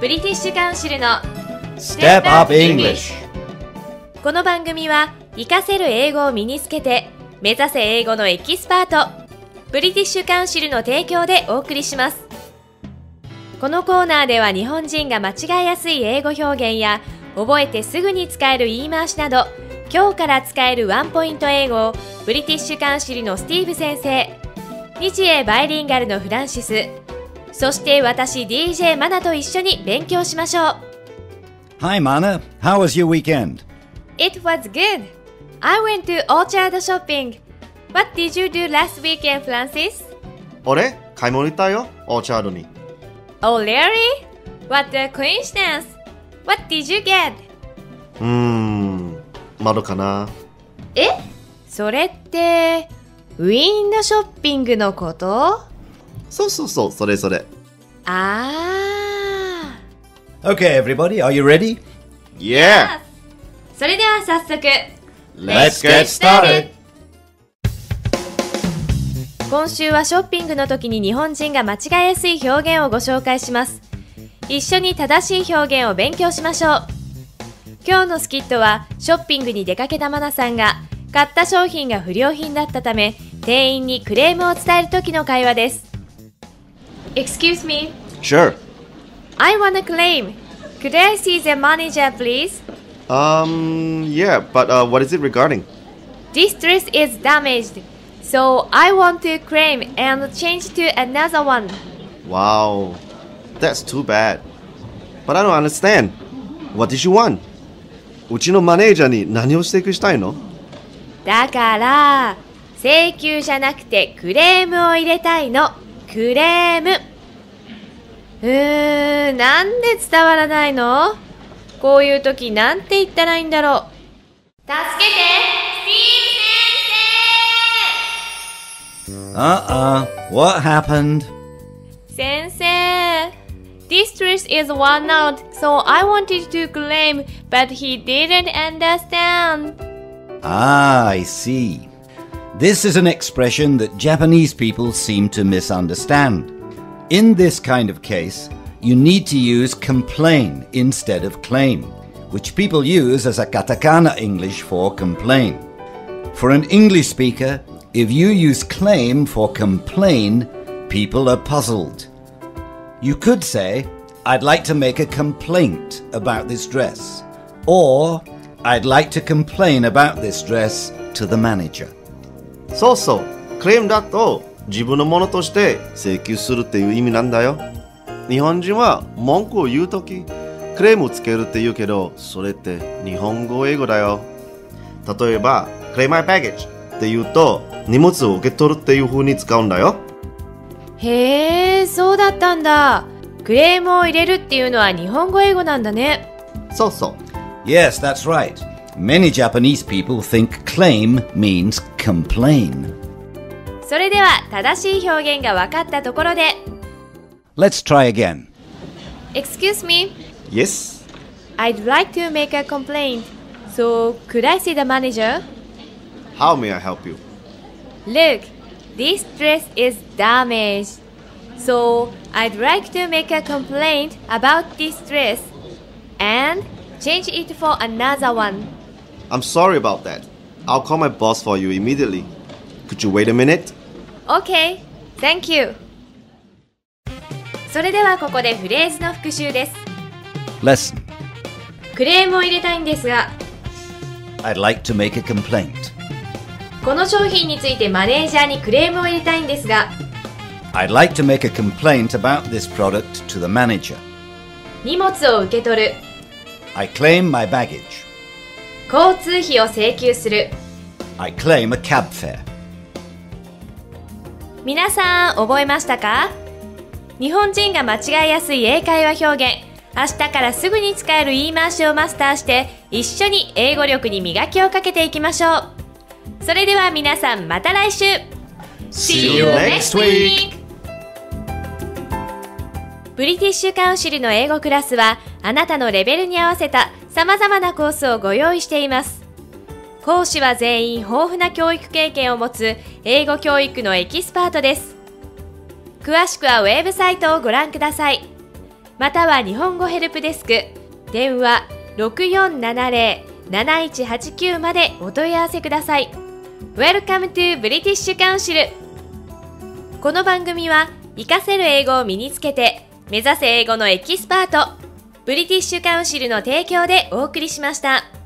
British Council のこの番組は活かせる英語を身につけて目指せ英語のエキスパート British Council の提供でお送りします。このコーナーでは日本人が間違いやすい英語表現や覚えてすぐに使える言い回しなど今日から使えるワンポイント英語を British Council のスティーブ先生日英バイリンガルのフランシスそして私 DJ マナと一緒に勉強しましょう Hi Mana, how was your weekend? It was good. I went to Orchard shopping. What did you do last weekend, Francis? 俺買い物行ったよオーチャードに Oh, really? What a coincidence. What did you get? うーん窓かなえそれって、ウィンドショッピングのことそうそうそうそれそれあ Okay, everybody, are you ready? Yeah! ー。それでは早速、Let's get started! 今週はショッピングの時に日本人が間違えやすい表現をご紹介します一緒に正しい表現を勉強しましょう今日のスキットはショッピングに出かけたマナさんが買った商品が不良品だったため店員にクレームを伝える時の会話です Excuse me Sure! I want a claim Could I see the manager please? Um, yeah, but uh, what is it regarding? This dress is damaged So I want to claim and change to another one Wow, that's too bad. But I don't understand. What did you want? うちのマネージャーに何を指摘したいのだから請求じゃなくてクレームを入れたいの クレームうーんなんで伝わらないのこういう時なんて言ったらいいんだろう助けてスティーブ Uh uh, what happened? 先生先生 This dress is worn out so I wanted to claim but he didn't understand Ah, I see. This is an expression that Japanese people seem to misunderstand. In this kind of case, you need to use complain instead of claim, which people use as a katakana English for complain. For an English speaker, if you use claim for complain, people are puzzled. You could say, I'd like to make a complaint about this dress. Or, I'd like to complain about this dress to the manager. そうそう、クレームだと自分のものとして請求するっていう意味なんだよ。日本人は文句を言うとき、クレームをつけるって言うけど、それって日本語英語だよ。例えば、claim my baggage って言うと、荷物を受け取るっていう風に使うんだよ。へえそうだったんだクレームを入れるっていうのは日本語英語なんだねそうそう。Yes, that's right. Many Japanese people think claim means complain. それでは正しい表現が分かったところで Let's try again. Excuse me Yes? I'd like to make a complaint So could I see the manager? How may I help you? Look This dress is damaged So I'd like to make a complaint about this dress And change it for another one I'm sorry about that. I'll call my boss for you immediately. Could you wait a minute? OK Thank you それではここでフレーズの復習です Lesson クレームを入れたいんですが I'd like to make a complaint. この商品についてマネージャーにクレームを入れたいんですが I'd like to make a complaint about this product to the manager. 荷物を受け取る I claim my baggage. 交通費を請求する。I claim a cab fare. 皆さん覚えましたか？日本人が間違いやすい英会話表現。明日からすぐに使える言い回しをマスターして一緒に英語力に磨きをかけていきましょう。それでは皆さんまた来週。See you next week! ブリティッシュカウンシルの英語クラスはあなたのレベルに合わせた様々なコースをご用意しています。講師は全員豊富な教育経験を持つ英語教育のエキスパートです。詳しくはウェブサイトをご覧ください。または日本語ヘルプデスク。電話6470-7189までお問い合わせください。Welcome to British Council この番組は活かせる英語を身につけて目指せ英語のエキスパートブリティッシュカウンシルの提供でお送りしました。